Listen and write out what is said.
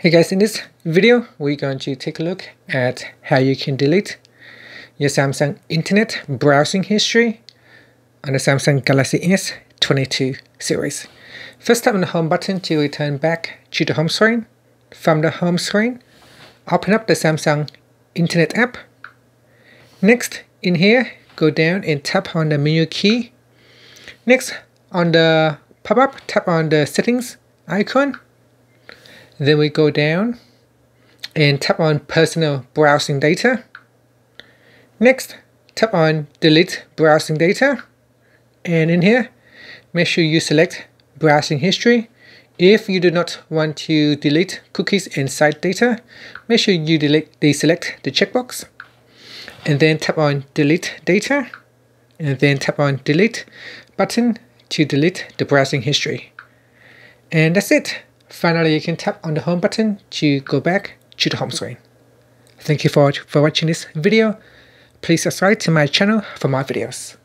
Hey guys, in this video, we're going to take a look at how you can delete your Samsung Internet browsing history on the Samsung Galaxy S22 series. First tap on the home button to return back to the home screen. From the home screen, open up the Samsung Internet app. Next, in here, go down and tap on the menu key. Next, on the pop-up, tap on the settings icon then we go down and tap on personal browsing data. Next, tap on delete browsing data. And in here, make sure you select browsing history. If you do not want to delete cookies and site data, make sure you delete deselect the checkbox. And then tap on delete data. And then tap on delete button to delete the browsing history. And that's it. Finally, you can tap on the home button to go back to the home screen. Thank you for, for watching this video. Please subscribe to my channel for more videos.